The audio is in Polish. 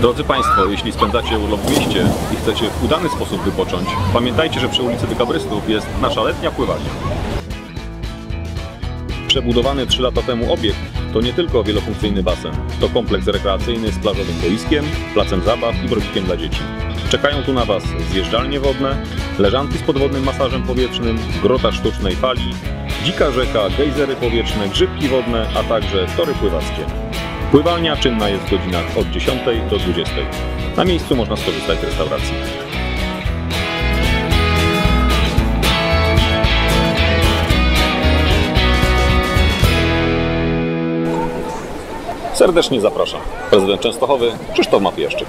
Drodzy Państwo, jeśli spędzacie urlop w mieście i chcecie w udany sposób wypocząć, pamiętajcie, że przy ulicy Dykabrystów jest nasza letnia pływalnia. Przebudowany 3 lata temu obiekt to nie tylko wielofunkcyjny basen, to kompleks rekreacyjny z plażowym boiskiem, placem zabaw i brodzikiem dla dzieci. Czekają tu na Was zjeżdżalnie wodne, leżanki z podwodnym masażem powietrznym, grota sztucznej fali, dzika rzeka, gejzery powietrzne, grzybki wodne, a także tory pływackie. Pływalnia czynna jest w godzinach od 10 do 20. Na miejscu można skorzystać z restauracji. Serdecznie zapraszam. Prezydent Częstochowy Krzysztof Matyjaszczyk.